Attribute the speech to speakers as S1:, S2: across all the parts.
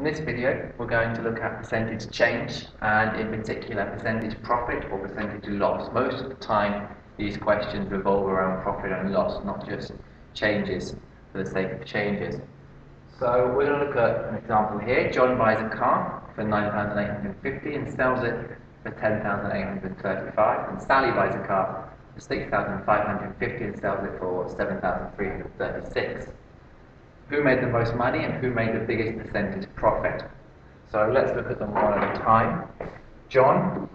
S1: In this video, we're going to look at percentage change and in particular percentage profit or percentage loss. Most of the time, these questions revolve around profit and loss, not just changes for the sake of changes. So we're going to look at an example here. John buys a car for £9,850 and sells it for £10,835 and Sally buys a car for £6,550 and sells it for £7,336 who made the most money and who made the biggest percentage profit. So let's look at them one at a time. John,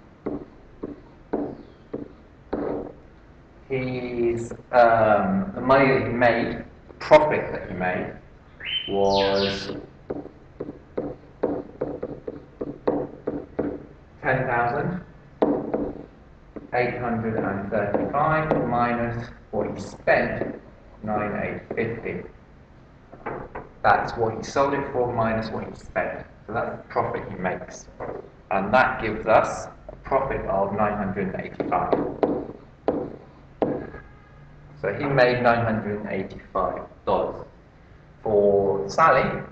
S1: he's um, the money that he made, the profit that he made, was ten thousand eight hundred and thirty-five minus what he spent nine eight fifty. That's what he sold it for minus what he spent. So that's the profit he makes. And that gives us a profit of 985. So he made $985. For Sally,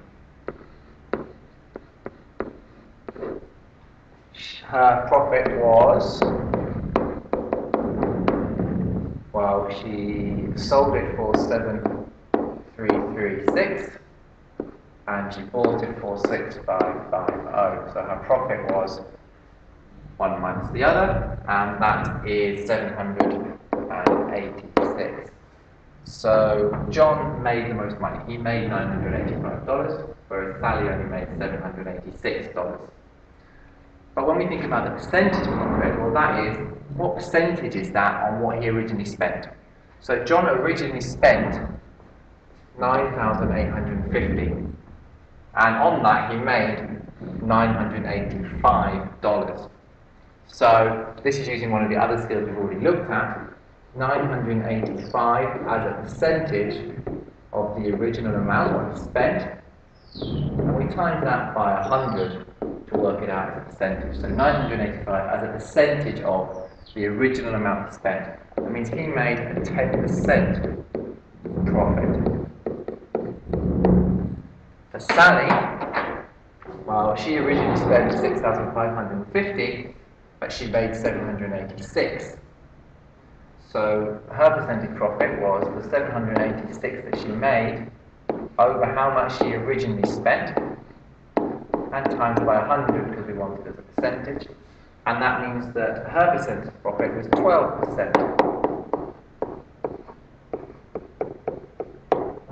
S1: her profit was, well, she sold it for 7336 and she bought it for 6550. So her profit was one minus the other, and that is 786. So John made the most money. He made $985, whereas Sally only made $786. But when we think about the percentage profit, well, that is what percentage is that on what he originally spent? So John originally spent 9,850 and on that he made $985. So this is using one of the other skills we've already looked at. 985 as a percentage of the original amount spent, and we times that by 100 to work it out as a percentage. So 985 as a percentage of the original amount spent. That means he made a 10% profit. Sally, well, she originally spent 6,550, but she made 786. So her percentage profit was the 786 that she made over how much she originally spent and times by 100 because we wanted as a percentage. And that means that her percentage profit was 12%.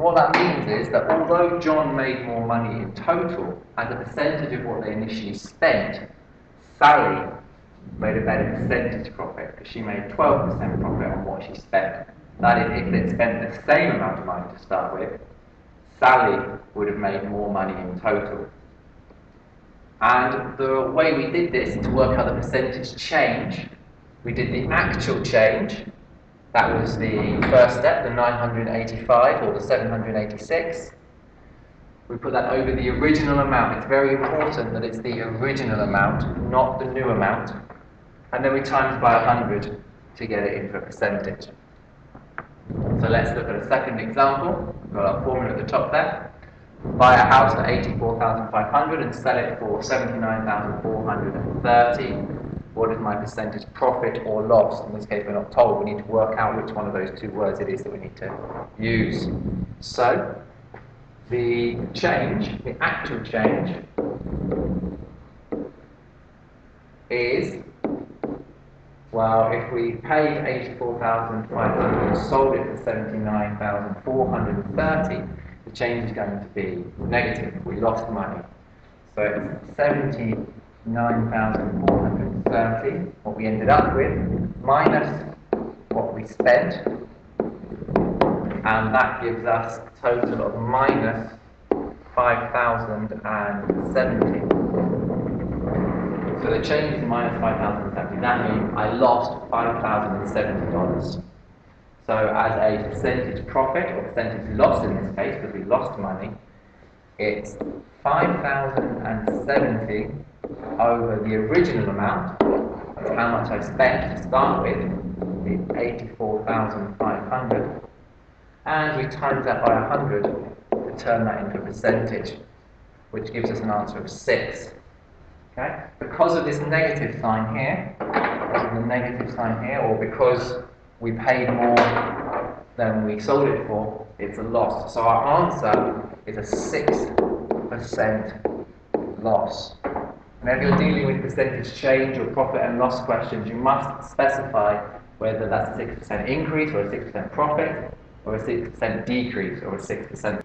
S1: What that means is that although John made more money in total, as a percentage of what they initially spent, Sally made a better percentage profit because she made 12% profit on what she spent. That is, if they'd spent the same amount of money to start with, Sally would have made more money in total. And the way we did this to work out the percentage change, we did the actual change that was the first step, the 985 or the 786. We put that over the original amount. It's very important that it's the original amount, not the new amount. And then we times by 100 to get it into a percentage. So let's look at a second example. We've got our formula at the top there. Buy a house for 84,500 and sell it for 79,430 what is my percentage profit or loss? In this case, we're not told. We need to work out which one of those two words it is that we need to use. So, the change, the actual change, is, well, if we paid 84,500 and sold it for 79,430, the change is going to be negative. We lost money. So it's 70 9,430, what we ended up with, minus what we spent, and that gives us a total of minus 5,070. So the change is minus 5,070. That means I lost $5,070. So as a percentage profit, or percentage loss in this case, because we lost money, it's 5,070 over the original amount, how much I spent to start with, the 84,500, and we times that by 100 to turn that into a percentage. which gives us an answer of 6. Okay? Because of this negative sign here, the negative sign here, or because we paid more than we sold it for, it's a loss. So our answer is a 6% loss. Whenever you're dealing with percentage change or profit and loss questions, you must specify whether that's a 6% increase or a 6% profit or a 6% decrease or a 6%